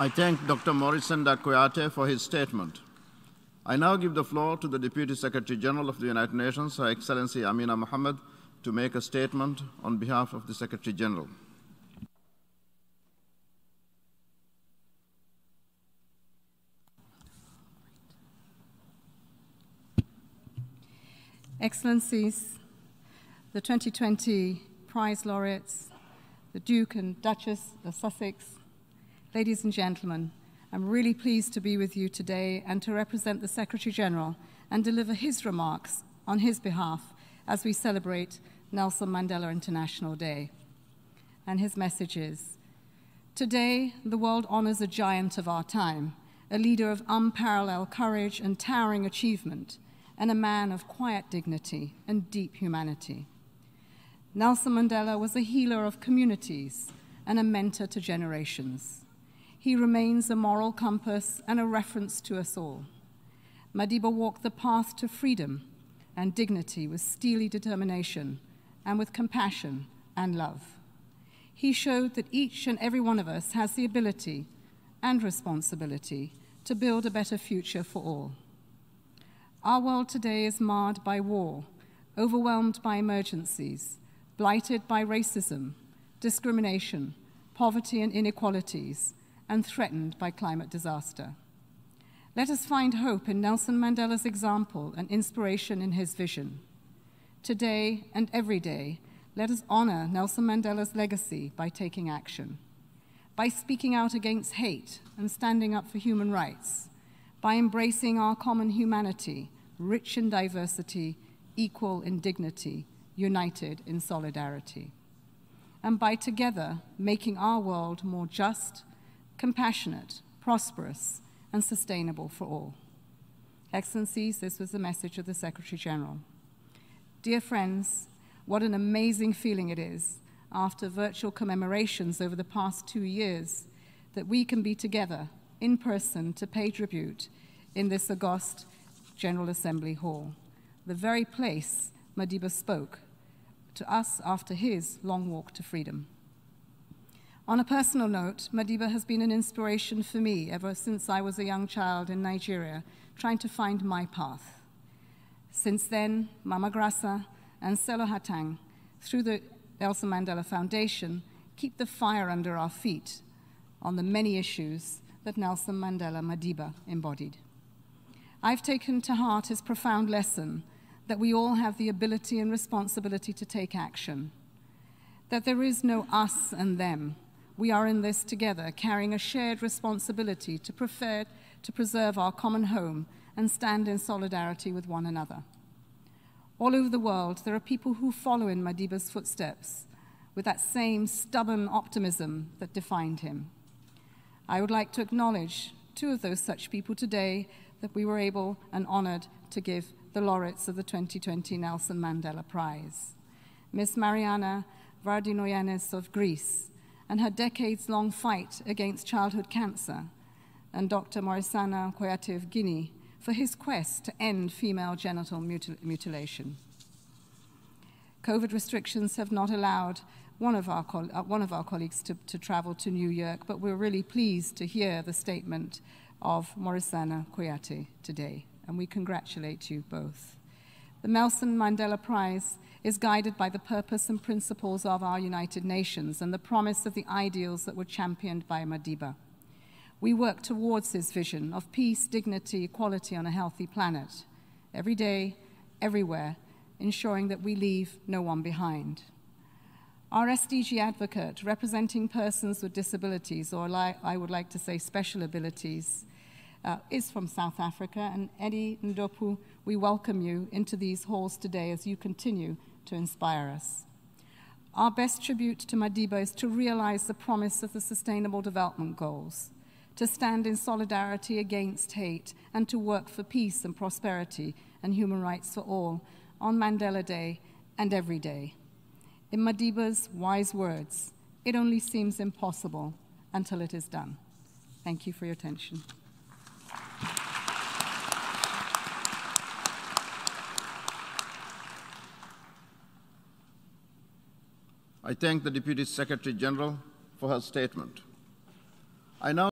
I thank Dr. Morissanda Kouyaté for his statement. I now give the floor to the Deputy Secretary General of the United Nations, Her Excellency Amina Mohammed, to make a statement on behalf of the Secretary General. Excellencies, the 2020 prize laureates, the Duke and Duchess of Sussex, ladies and gentlemen, I'm really pleased to be with you today and to represent the Secretary General and deliver his remarks on his behalf as we celebrate Nelson Mandela International Day. And his message is Today, the world honors a giant of our time, a leader of unparalleled courage and towering achievement and a man of quiet dignity and deep humanity. Nelson Mandela was a healer of communities and a mentor to generations. He remains a moral compass and a reference to us all. Madiba walked the path to freedom and dignity with steely determination and with compassion and love. He showed that each and every one of us has the ability and responsibility to build a better future for all. Our world today is marred by war, overwhelmed by emergencies, blighted by racism, discrimination, poverty and inequalities, and threatened by climate disaster. Let us find hope in Nelson Mandela's example and inspiration in his vision. Today and every day, let us honor Nelson Mandela's legacy by taking action, by speaking out against hate and standing up for human rights, by embracing our common humanity, rich in diversity, equal in dignity, united in solidarity. And by together making our world more just, compassionate, prosperous, and sustainable for all. Excellencies, this was the message of the Secretary General. Dear friends, what an amazing feeling it is after virtual commemorations over the past two years that we can be together in person to pay tribute in this august General Assembly Hall, the very place Madiba spoke to us after his long walk to freedom. On a personal note, Madiba has been an inspiration for me ever since I was a young child in Nigeria, trying to find my path. Since then, Mama Graça and Sello Hatang, through the Nelson Mandela Foundation, keep the fire under our feet on the many issues that Nelson Mandela Madiba embodied. I've taken to heart his profound lesson that we all have the ability and responsibility to take action, that there is no us and them, we are in this together, carrying a shared responsibility to, prefer, to preserve our common home and stand in solidarity with one another. All over the world, there are people who follow in Madiba's footsteps with that same stubborn optimism that defined him. I would like to acknowledge two of those such people today that we were able and honored to give the laureates of the 2020 Nelson Mandela Prize. Miss Marianna Vardinoyannis of Greece, and her decades long fight against childhood cancer, and Dr. Morissanda Kouyaté of Guinea for his quest to end female genital mutil mutilation. COVID restrictions have not allowed one of our, uh, one of our colleagues to, to travel to New York, but we're really pleased to hear the statement of Morissanda Kouyaté today, and we congratulate you both. The Nelson Mandela Prize is guided by the purpose and principles of our United Nations and the promise of the ideals that were championed by Madiba. We work towards this vision of peace, dignity, equality on a healthy planet, every day, everywhere, ensuring that we leave no one behind. Our SDG advocate, representing persons with disabilities, or I would like to say special abilities, uh, is from South Africa, and Eddie Ndopu, we welcome you into these halls today as you continue to inspire us. Our best tribute to Madiba is to realize the promise of the Sustainable Development Goals, to stand in solidarity against hate, and to work for peace and prosperity and human rights for all on Mandela Day and every day. In Madiba's wise words, it only seems impossible until it is done. Thank you for your attention. I thank the Deputy Secretary General for her statement. I now